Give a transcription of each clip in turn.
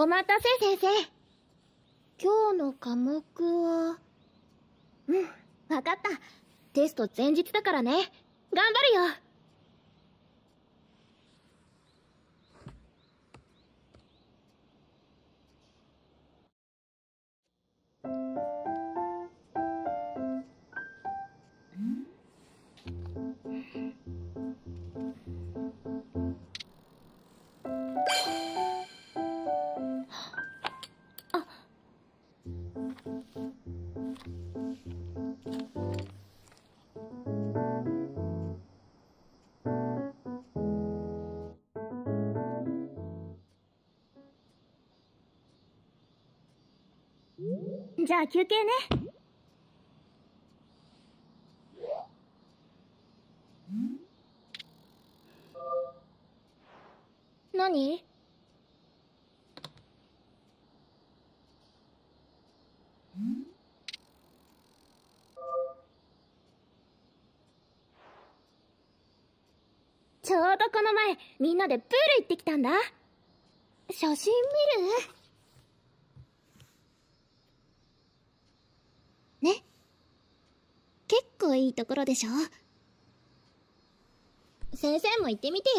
お待たせ先生。今日の科目はうん分かった。テスト前日だからね。頑張るよ。じゃあ休憩ね。何？ちょうどこの前みんなでプール行ってきたんだ。写真見るね結構いいところでしょ？先生も行ってみてよ。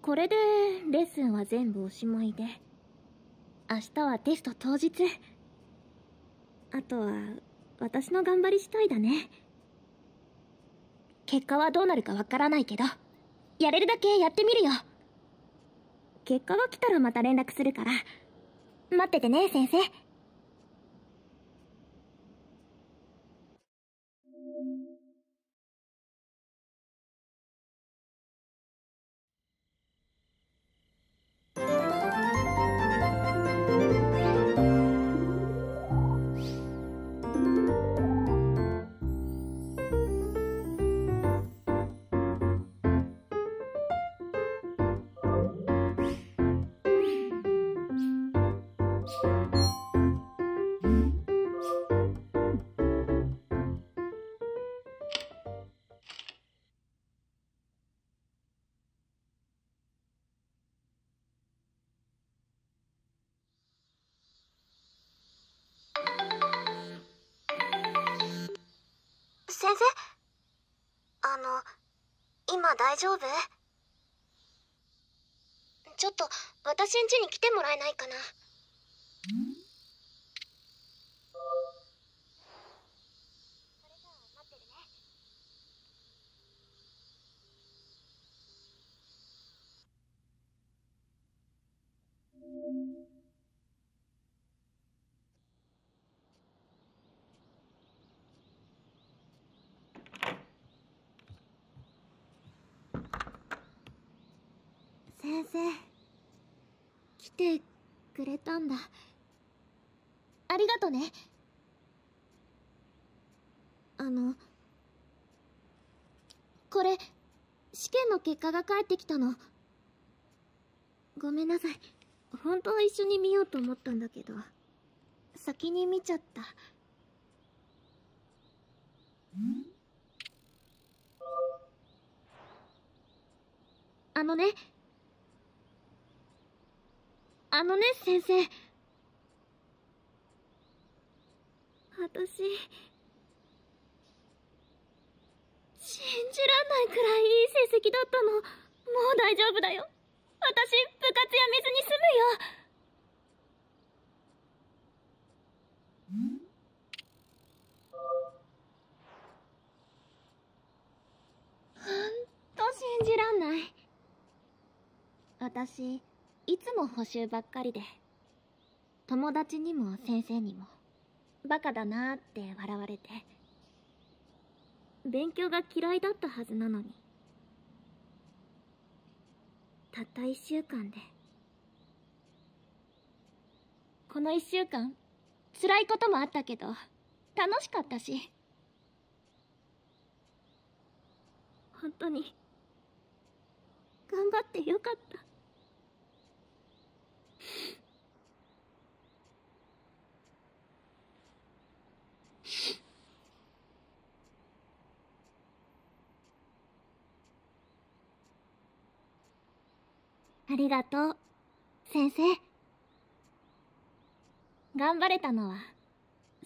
これでレッスンは全部おしまいで。明日はテスト当日。あとは私の頑張り次第だね。結果はどうなるかわからないけどやれるだけやってみるよ。結果が来たらまた連絡するから待っててね先生。先生？あの今大丈夫？ちょっと私ん家に来てもらえないかなそれじゃあ待ってるね先生。来てくれたんだ。ありがとね。あのこれ試験の結果が返ってきたの。ごめんなさい。本当は一緒に見ようと思ったんだけど。先に見ちゃった。あのねあのね先生。私信じらんないくらいいい成績だったの。もう大丈夫だよ。私部活やめずに済むよ。ほんと信じらんない。私いつも補習ばっかりで友達にも先生にもバカだなーって笑われて勉強が嫌いだったはずなのにたった一週間でこの一週間辛いこともあったけど楽しかったし本当に頑張ってよかった。ありがとう。先生。頑張れたのは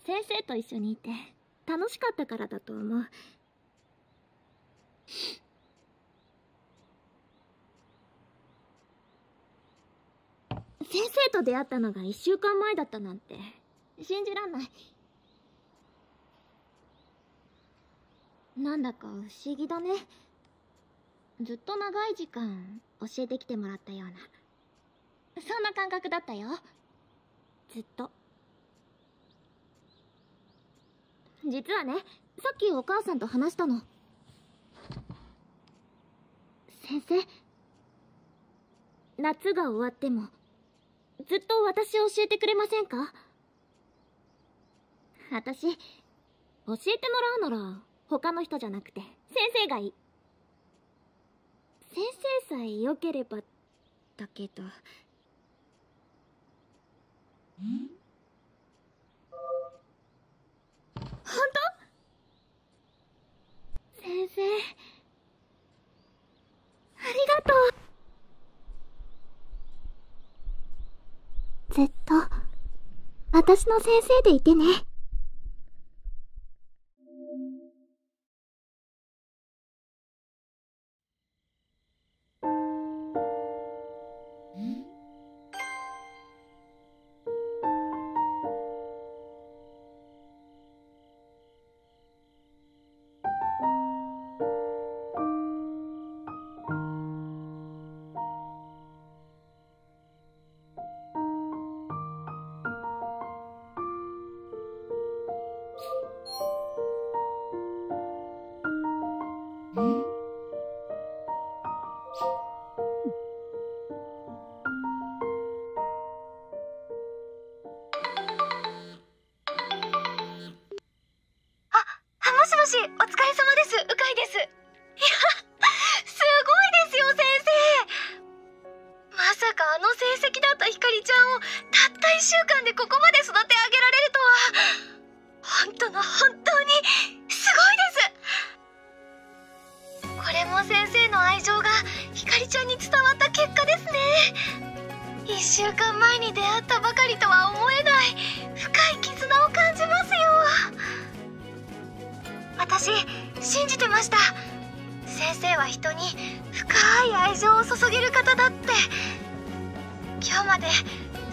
先生と一緒にいて楽しかったからだと思う。先生と出会ったのが1週間前だったなんて信じらんない。なんだか不思議だね。ずっと長い時間教えてきてもらったような。そんな感覚だったよ。ずっと。実はねさっきお母さんと話したの。先生夏が終わってもずっと私を教えてくれませんか？私教えてもらうなら他の人じゃなくて先生がいい先生さえ良ければだけど。本当？先生。ありがとう。ずっと私の先生でいてねです。うかいですいやすごいですよ先生。まさかあの成績だったひかりちゃんをたった1週間でここまで育て上げられるとは。本当の本当にすごいです。これも先生の愛情がひかりちゃんに伝わった結果ですね。1週間前に出会ったばかりとは思えない。私信じてました。先生は人に深い愛情を注げる方だって。今日まで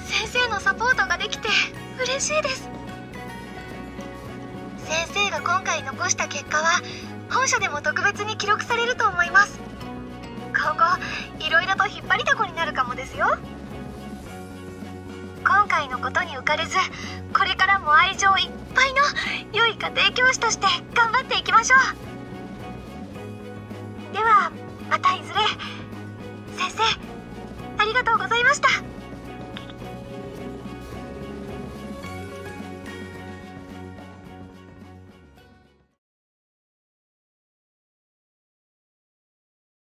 先生のサポートができて嬉しいです。先生が今回残した結果は本社でも特別に記録されると思います。今後いろいろと引っ張りだこになるかもですよ。今回のことに浮かれずこれからも愛情いっぱいの良い家庭教師として頑張っていきましょう。ではまたいずれ。先生ありがとうございました。